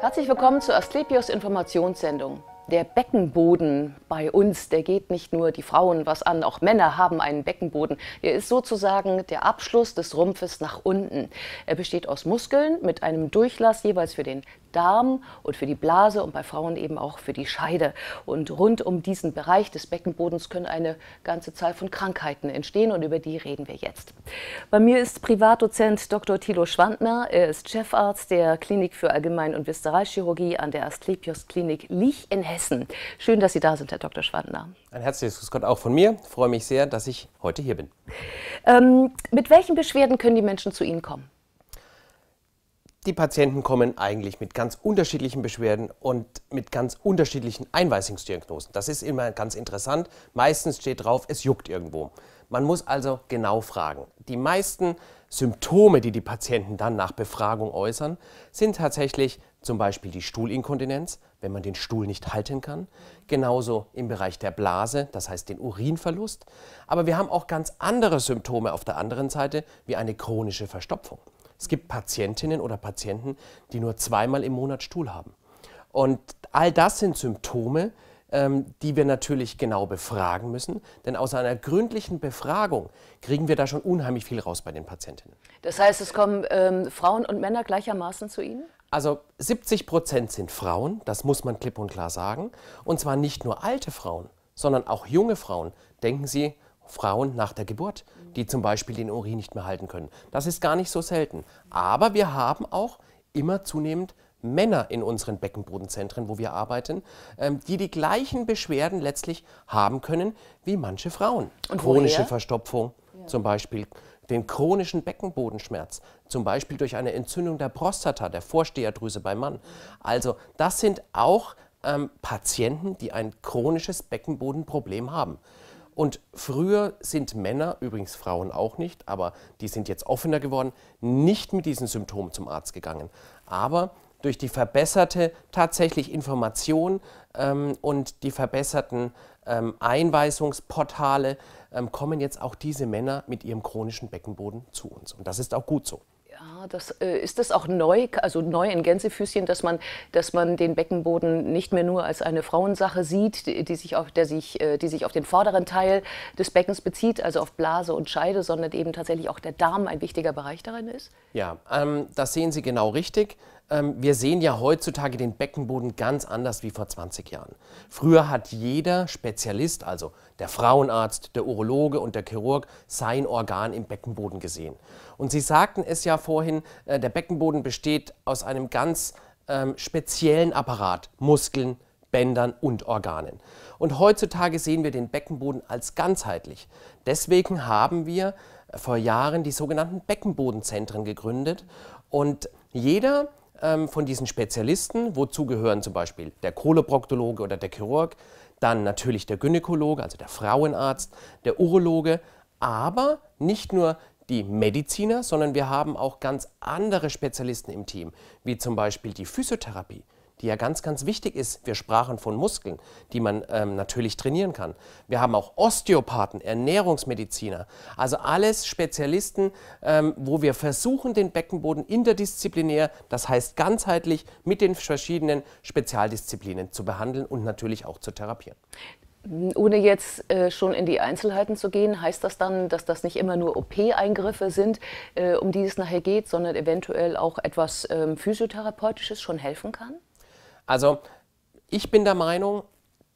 Herzlich willkommen zur Asklepios Informationssendung. Der Beckenboden bei uns, der geht nicht nur die Frauen was an, auch Männer haben einen Beckenboden. Er ist sozusagen der Abschluss des Rumpfes nach unten. Er besteht aus Muskeln mit einem Durchlass jeweils für den Darm und für die Blase und bei Frauen eben auch für die Scheide. Und rund um diesen Bereich des Beckenbodens können eine ganze Zahl von Krankheiten entstehen und über die reden wir jetzt. Bei mir ist Privatdozent Dr. Thilo Schwandner. Er ist Chefarzt der Klinik für Allgemein- und Viszeralchirurgie an der Asklepios Klinik Lich in Hessen. Schön, dass Sie da sind, Herr Dr. Schwandner. Ein herzliches Grüß Gott auch von mir. Ich freue mich sehr, dass ich heute hier bin. Ähm, mit welchen Beschwerden können die Menschen zu Ihnen kommen? Die Patienten kommen eigentlich mit ganz unterschiedlichen Beschwerden und mit ganz unterschiedlichen Einweisungsdiagnosen. Das ist immer ganz interessant. Meistens steht drauf, es juckt irgendwo. Man muss also genau fragen. Die meisten Symptome, die die Patienten dann nach Befragung äußern, sind tatsächlich zum Beispiel die Stuhlinkontinenz, wenn man den Stuhl nicht halten kann. Genauso im Bereich der Blase, das heißt den Urinverlust. Aber wir haben auch ganz andere Symptome auf der anderen Seite, wie eine chronische Verstopfung. Es gibt Patientinnen oder Patienten, die nur zweimal im Monat Stuhl haben. Und all das sind Symptome, ähm, die wir natürlich genau befragen müssen. Denn aus einer gründlichen Befragung kriegen wir da schon unheimlich viel raus bei den Patientinnen. Das heißt, es kommen ähm, Frauen und Männer gleichermaßen zu Ihnen? Also 70 Prozent sind Frauen, das muss man klipp und klar sagen. Und zwar nicht nur alte Frauen, sondern auch junge Frauen. Denken Sie Frauen nach der Geburt, die zum Beispiel den Urin nicht mehr halten können. Das ist gar nicht so selten. Aber wir haben auch immer zunehmend Männer in unseren Beckenbodenzentren, wo wir arbeiten, ähm, die die gleichen Beschwerden letztlich haben können wie manche Frauen. Und Chronische woher? Verstopfung zum Beispiel, den chronischen Beckenbodenschmerz, zum Beispiel durch eine Entzündung der Prostata, der Vorsteherdrüse beim Mann. Also das sind auch ähm, Patienten, die ein chronisches Beckenbodenproblem haben. Und früher sind Männer, übrigens Frauen auch nicht, aber die sind jetzt offener geworden, nicht mit diesen Symptomen zum Arzt gegangen. Aber durch die verbesserte tatsächlich Information ähm, und die verbesserten ähm, Einweisungsportale ähm, kommen jetzt auch diese Männer mit ihrem chronischen Beckenboden zu uns. Und das ist auch gut so. Ja, das, äh, ist das auch neu, also neu in Gänsefüßchen, dass man, dass man den Beckenboden nicht mehr nur als eine Frauensache sieht, die, die, sich auf, der sich, äh, die sich auf den vorderen Teil des Beckens bezieht, also auf Blase und Scheide, sondern eben tatsächlich auch der Darm ein wichtiger Bereich darin ist? Ja, ähm, das sehen Sie genau richtig. Ähm, wir sehen ja heutzutage den Beckenboden ganz anders wie vor 20 Jahren. Früher hat jeder Spezialist, also der Frauenarzt, der Urologe und der Chirurg, sein Organ im Beckenboden gesehen. Und Sie sagten es ja vorhin, äh, der Beckenboden besteht aus einem ganz ähm, speziellen Apparat, Muskeln, Bändern und Organen. Und heutzutage sehen wir den Beckenboden als ganzheitlich. Deswegen haben wir vor Jahren die sogenannten Beckenbodenzentren gegründet und jeder ähm, von diesen Spezialisten, wozu gehören zum Beispiel der Koloproktologe oder der Chirurg, dann natürlich der Gynäkologe, also der Frauenarzt, der Urologe, aber nicht nur die Mediziner, sondern wir haben auch ganz andere Spezialisten im Team, wie zum Beispiel die Physiotherapie, die ja ganz, ganz wichtig ist. Wir sprachen von Muskeln, die man ähm, natürlich trainieren kann. Wir haben auch Osteopathen, Ernährungsmediziner, also alles Spezialisten, ähm, wo wir versuchen, den Beckenboden interdisziplinär, das heißt ganzheitlich mit den verschiedenen Spezialdisziplinen zu behandeln und natürlich auch zu therapieren. Ohne jetzt äh, schon in die Einzelheiten zu gehen, heißt das dann, dass das nicht immer nur OP-Eingriffe sind, äh, um die es nachher geht, sondern eventuell auch etwas ähm, Physiotherapeutisches schon helfen kann? Also ich bin der Meinung,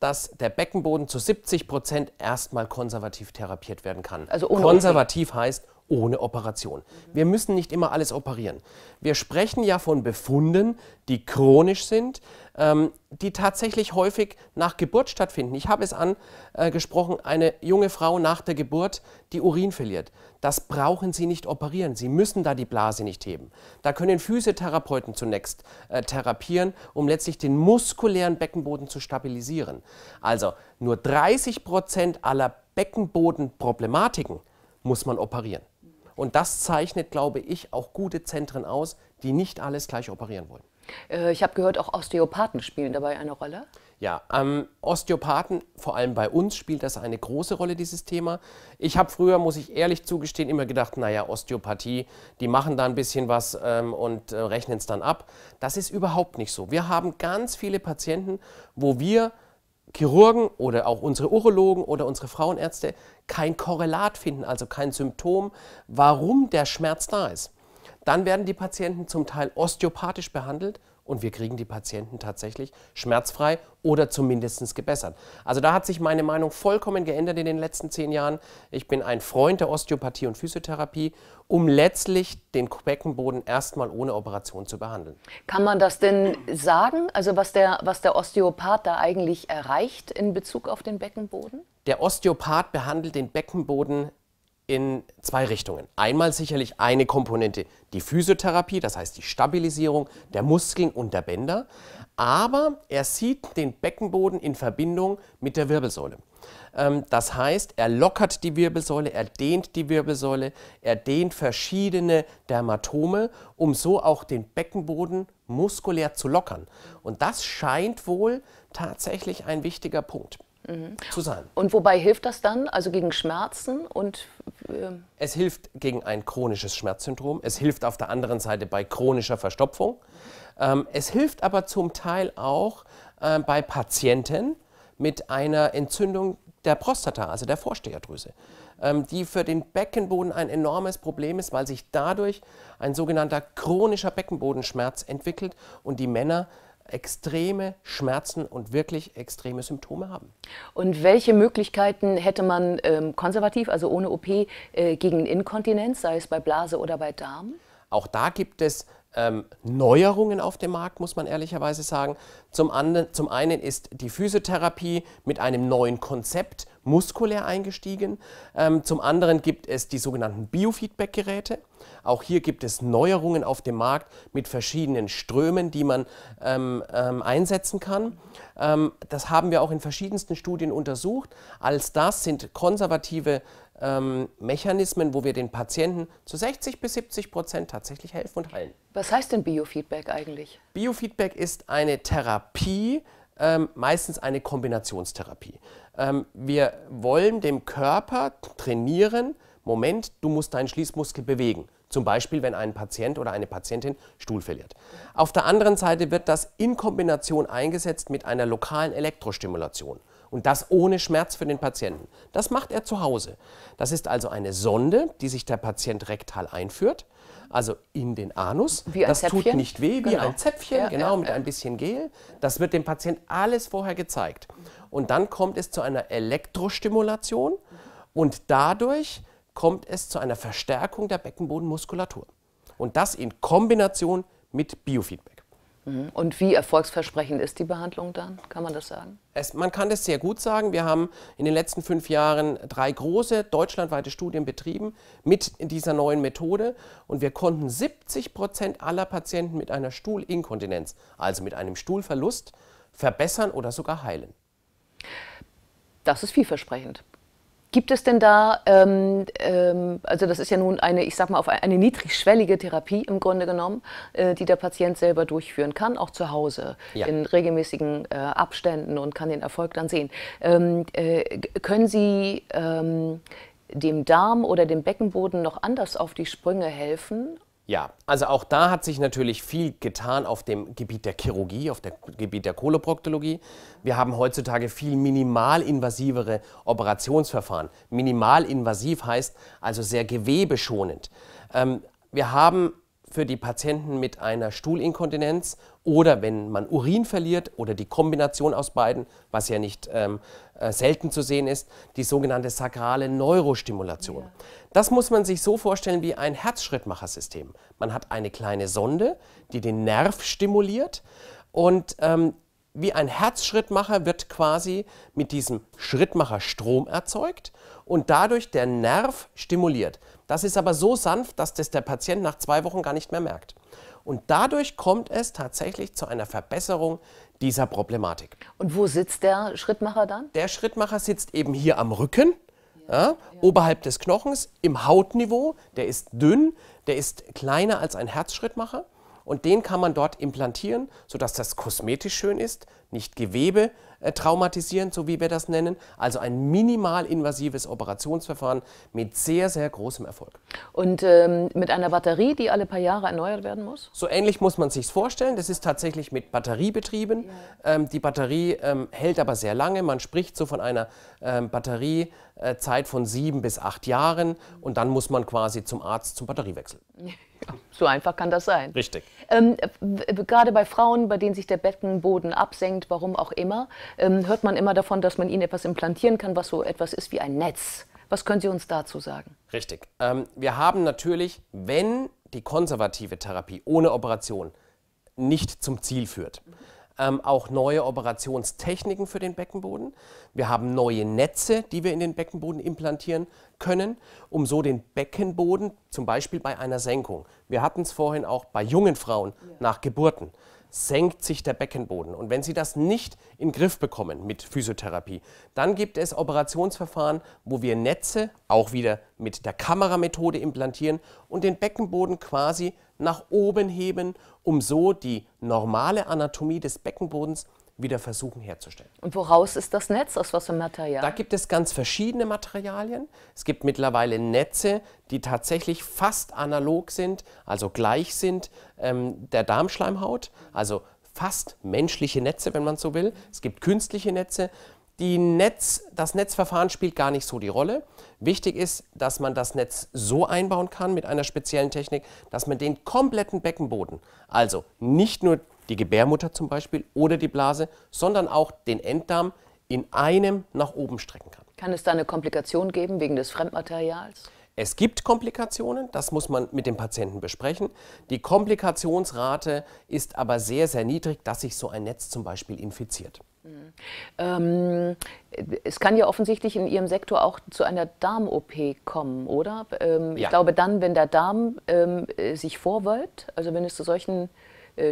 dass der Beckenboden zu 70 Prozent erstmal konservativ therapiert werden kann. Also ohne konservativ heißt ohne Operation. Wir müssen nicht immer alles operieren. Wir sprechen ja von Befunden, die chronisch sind, ähm, die tatsächlich häufig nach Geburt stattfinden. Ich habe es angesprochen, eine junge Frau nach der Geburt, die Urin verliert. Das brauchen Sie nicht operieren. Sie müssen da die Blase nicht heben. Da können Physiotherapeuten zunächst äh, therapieren, um letztlich den muskulären Beckenboden zu stabilisieren. Also nur 30 Prozent aller Beckenbodenproblematiken muss man operieren. Und das zeichnet, glaube ich, auch gute Zentren aus, die nicht alles gleich operieren wollen. Äh, ich habe gehört, auch Osteopathen spielen dabei eine Rolle. Ja, ähm, Osteopathen, vor allem bei uns, spielt das eine große Rolle, dieses Thema. Ich habe früher, muss ich ehrlich zugestehen, immer gedacht, naja, Osteopathie, die machen da ein bisschen was ähm, und äh, rechnen es dann ab. Das ist überhaupt nicht so. Wir haben ganz viele Patienten, wo wir Chirurgen oder auch unsere Urologen oder unsere Frauenärzte kein Korrelat finden, also kein Symptom, warum der Schmerz da ist. Dann werden die Patienten zum Teil osteopathisch behandelt und wir kriegen die Patienten tatsächlich schmerzfrei oder zumindest gebessert. Also da hat sich meine Meinung vollkommen geändert in den letzten zehn Jahren. Ich bin ein Freund der Osteopathie und Physiotherapie, um letztlich den Beckenboden erstmal ohne Operation zu behandeln. Kann man das denn sagen, also was der, was der Osteopath da eigentlich erreicht in Bezug auf den Beckenboden? Der Osteopath behandelt den Beckenboden in zwei Richtungen. Einmal sicherlich eine Komponente, die Physiotherapie, das heißt die Stabilisierung der Muskeln und der Bänder, aber er sieht den Beckenboden in Verbindung mit der Wirbelsäule. Ähm, das heißt, er lockert die Wirbelsäule, er dehnt die Wirbelsäule, er dehnt verschiedene Dermatome, um so auch den Beckenboden muskulär zu lockern. Und das scheint wohl tatsächlich ein wichtiger Punkt mhm. zu sein. Und wobei hilft das dann? Also gegen Schmerzen und. Äh es hilft gegen ein chronisches Schmerzsyndrom. Es hilft auf der anderen Seite bei chronischer Verstopfung. Ähm, es hilft aber zum Teil auch äh, bei Patienten mit einer Entzündung der Prostata, also der Vorsteherdrüse, ähm, die für den Beckenboden ein enormes Problem ist, weil sich dadurch ein sogenannter chronischer Beckenbodenschmerz entwickelt und die Männer extreme Schmerzen und wirklich extreme Symptome haben. Und welche Möglichkeiten hätte man ähm, konservativ, also ohne OP, äh, gegen Inkontinenz, sei es bei Blase oder bei Darm? Auch da gibt es ähm, Neuerungen auf dem Markt, muss man ehrlicherweise sagen. Zum, anderen, zum einen ist die Physiotherapie mit einem neuen Konzept muskulär eingestiegen. Ähm, zum anderen gibt es die sogenannten Biofeedback-Geräte. Auch hier gibt es Neuerungen auf dem Markt mit verschiedenen Strömen, die man ähm, ähm, einsetzen kann. Ähm, das haben wir auch in verschiedensten Studien untersucht. Als das sind konservative ähm, Mechanismen, wo wir den Patienten zu 60 bis 70 Prozent tatsächlich helfen und heilen. Was heißt denn Biofeedback eigentlich? Biofeedback ist eine Therapie, ähm, meistens eine Kombinationstherapie. Ähm, wir wollen dem Körper trainieren, Moment, du musst deinen Schließmuskel bewegen. Zum Beispiel, wenn ein Patient oder eine Patientin Stuhl verliert. Auf der anderen Seite wird das in Kombination eingesetzt mit einer lokalen Elektrostimulation. Und das ohne Schmerz für den Patienten. Das macht er zu Hause. Das ist also eine Sonde, die sich der Patient rektal einführt, also in den Anus. Wie ein das Zäpfchen? tut nicht weh, wie genau. ein Zäpfchen, ja, genau, ja, mit ja. ein bisschen Gel. Das wird dem Patient alles vorher gezeigt. Und dann kommt es zu einer Elektrostimulation und dadurch kommt es zu einer Verstärkung der Beckenbodenmuskulatur. Und das in Kombination mit Biofeedback. Mhm. Und wie erfolgsversprechend ist die Behandlung dann? Kann man das sagen? Es, man kann das sehr gut sagen. Wir haben in den letzten fünf Jahren drei große deutschlandweite Studien betrieben mit dieser neuen Methode und wir konnten 70 Prozent aller Patienten mit einer Stuhlinkontinenz, also mit einem Stuhlverlust, verbessern oder sogar heilen. Das ist vielversprechend. Gibt es denn da, ähm, ähm, also das ist ja nun eine, ich sag mal, auf eine niedrigschwellige Therapie im Grunde genommen, äh, die der Patient selber durchführen kann, auch zu Hause, ja. in regelmäßigen äh, Abständen und kann den Erfolg dann sehen. Ähm, äh, können Sie ähm, dem Darm oder dem Beckenboden noch anders auf die Sprünge helfen? Ja, also auch da hat sich natürlich viel getan auf dem Gebiet der Chirurgie, auf dem Gebiet der Koloproktologie. Wir haben heutzutage viel minimalinvasivere Operationsverfahren. Minimalinvasiv heißt also sehr gewebeschonend. Ähm, wir haben für die Patienten mit einer Stuhlinkontinenz oder wenn man Urin verliert oder die Kombination aus beiden, was ja nicht ähm, äh, selten zu sehen ist, die sogenannte sakrale Neurostimulation. Ja. Das muss man sich so vorstellen wie ein Herzschrittmachersystem. Man hat eine kleine Sonde, die den Nerv stimuliert und ähm, wie ein Herzschrittmacher wird quasi mit diesem Schrittmacher Strom erzeugt und dadurch der Nerv stimuliert. Das ist aber so sanft, dass das der Patient nach zwei Wochen gar nicht mehr merkt. Und dadurch kommt es tatsächlich zu einer Verbesserung dieser Problematik. Und wo sitzt der Schrittmacher dann? Der Schrittmacher sitzt eben hier am Rücken, ja, ja. oberhalb des Knochens, im Hautniveau. Der ist dünn, der ist kleiner als ein Herzschrittmacher und den kann man dort implantieren, sodass das kosmetisch schön ist, nicht Gewebe äh, traumatisierend, so wie wir das nennen. Also ein minimalinvasives Operationsverfahren mit sehr, sehr großem Erfolg. Und ähm, mit einer Batterie, die alle paar Jahre erneuert werden muss? So ähnlich muss man sich vorstellen. Das ist tatsächlich mit Batterie betrieben. Ja. Ähm, die Batterie ähm, hält aber sehr lange. Man spricht so von einer ähm, Batteriezeit von sieben bis acht Jahren und dann muss man quasi zum Arzt zum Batteriewechsel. so einfach kann das sein. Richtig. Ähm, gerade bei Frauen, bei denen sich der Beckenboden absenkt, warum auch immer, ähm, hört man immer davon, dass man ihnen etwas implantieren kann, was so etwas ist wie ein Netz. Was können Sie uns dazu sagen? Richtig. Ähm, wir haben natürlich, wenn die konservative Therapie ohne Operation nicht zum Ziel führt, ähm, auch neue Operationstechniken für den Beckenboden. Wir haben neue Netze, die wir in den Beckenboden implantieren können, um so den Beckenboden, zum Beispiel bei einer Senkung, wir hatten es vorhin auch bei jungen Frauen ja. nach Geburten, senkt sich der Beckenboden. Und wenn Sie das nicht in den Griff bekommen mit Physiotherapie, dann gibt es Operationsverfahren, wo wir Netze auch wieder mit der Kameramethode implantieren und den Beckenboden quasi nach oben heben, um so die normale Anatomie des Beckenbodens wieder versuchen herzustellen. Und woraus ist das Netz? Aus was für Material? Da gibt es ganz verschiedene Materialien. Es gibt mittlerweile Netze, die tatsächlich fast analog sind, also gleich sind ähm, der Darmschleimhaut, also fast menschliche Netze, wenn man so will. Es gibt künstliche Netze. Die Netz, das Netzverfahren spielt gar nicht so die Rolle. Wichtig ist, dass man das Netz so einbauen kann mit einer speziellen Technik, dass man den kompletten Beckenboden, also nicht nur die Gebärmutter zum Beispiel oder die Blase, sondern auch den Enddarm in einem nach oben strecken kann. Kann es da eine Komplikation geben wegen des Fremdmaterials? Es gibt Komplikationen, das muss man mit dem Patienten besprechen. Die Komplikationsrate ist aber sehr, sehr niedrig, dass sich so ein Netz zum Beispiel infiziert. Mhm. Ähm, es kann ja offensichtlich in Ihrem Sektor auch zu einer Darm-OP kommen, oder? Ähm, ja. Ich glaube dann, wenn der Darm ähm, sich vorwölbt, also wenn es zu solchen äh,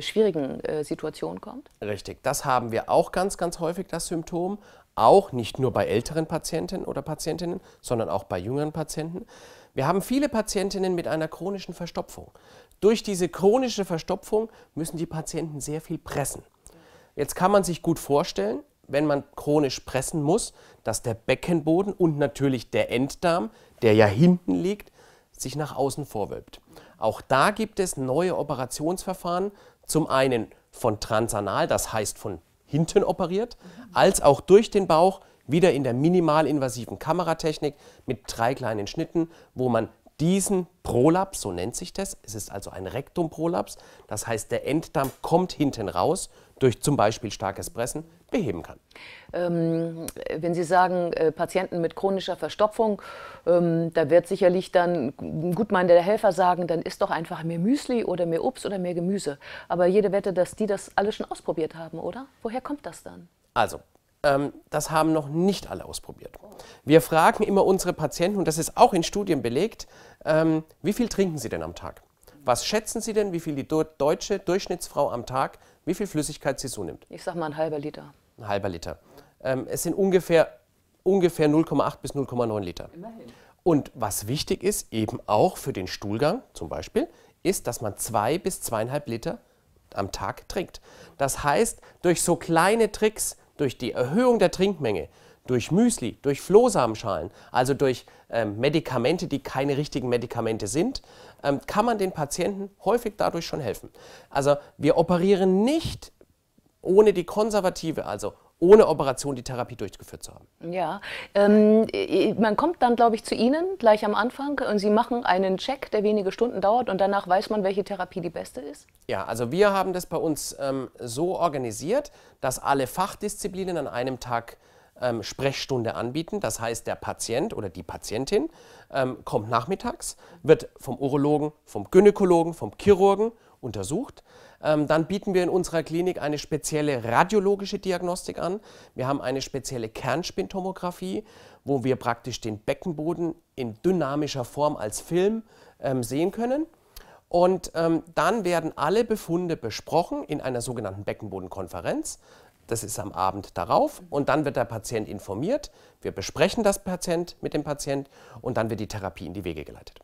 schwierigen äh, Situationen kommt? Richtig, das haben wir auch ganz, ganz häufig, das Symptom. Auch nicht nur bei älteren Patienten oder Patientinnen, sondern auch bei jüngeren Patienten. Wir haben viele Patientinnen mit einer chronischen Verstopfung. Durch diese chronische Verstopfung müssen die Patienten sehr viel pressen. Jetzt kann man sich gut vorstellen, wenn man chronisch pressen muss, dass der Beckenboden und natürlich der Enddarm, der ja hinten liegt, sich nach außen vorwölbt. Auch da gibt es neue Operationsverfahren, zum einen von transanal, das heißt von hinten operiert, als auch durch den Bauch, wieder in der minimalinvasiven Kameratechnik mit drei kleinen Schnitten, wo man diesen Prolaps, so nennt sich das, es ist also ein Rektumprolaps, das heißt der Enddarm kommt hinten raus durch zum Beispiel starkes Pressen, beheben kann. Ähm, wenn Sie sagen, äh, Patienten mit chronischer Verstopfung, ähm, da wird sicherlich dann gutmeinender Helfer sagen, dann isst doch einfach mehr Müsli oder mehr Obst oder mehr Gemüse. Aber jede Wette, dass die das alle schon ausprobiert haben, oder? Woher kommt das dann? Also, ähm, das haben noch nicht alle ausprobiert. Wir fragen immer unsere Patienten, und das ist auch in Studien belegt, ähm, wie viel trinken sie denn am Tag? Was schätzen Sie denn, wie viel die deutsche Durchschnittsfrau am Tag, wie viel Flüssigkeit sie so nimmt? Ich sage mal ein halber Liter. Ein halber Liter. Ähm, es sind ungefähr, ungefähr 0,8 bis 0,9 Liter. Immerhin. Und was wichtig ist, eben auch für den Stuhlgang zum Beispiel, ist, dass man zwei bis zweieinhalb Liter am Tag trinkt. Das heißt, durch so kleine Tricks durch die Erhöhung der Trinkmenge, durch Müsli, durch Flohsamenschalen, also durch ähm, Medikamente, die keine richtigen Medikamente sind, ähm, kann man den Patienten häufig dadurch schon helfen. Also wir operieren nicht ohne die konservative, also ohne Operation die Therapie durchgeführt zu haben. Ja, ähm, man kommt dann, glaube ich, zu Ihnen gleich am Anfang und Sie machen einen Check, der wenige Stunden dauert und danach weiß man, welche Therapie die beste ist? Ja, also wir haben das bei uns ähm, so organisiert, dass alle Fachdisziplinen an einem Tag ähm, Sprechstunde anbieten. Das heißt, der Patient oder die Patientin ähm, kommt nachmittags, wird vom Urologen, vom Gynäkologen, vom Chirurgen untersucht. Ähm, dann bieten wir in unserer Klinik eine spezielle radiologische Diagnostik an. Wir haben eine spezielle Kernspintomographie, wo wir praktisch den Beckenboden in dynamischer Form als Film ähm, sehen können. Und ähm, dann werden alle Befunde besprochen in einer sogenannten Beckenbodenkonferenz. Das ist am Abend darauf und dann wird der Patient informiert. Wir besprechen das Patient mit dem Patient und dann wird die Therapie in die Wege geleitet.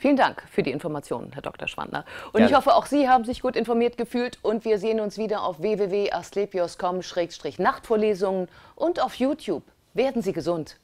Vielen Dank für die Informationen, Herr Dr. Schwandner. Und Gerne. ich hoffe, auch Sie haben sich gut informiert gefühlt und wir sehen uns wieder auf www.asklepios.com-nachtvorlesungen und auf YouTube. Werden Sie gesund.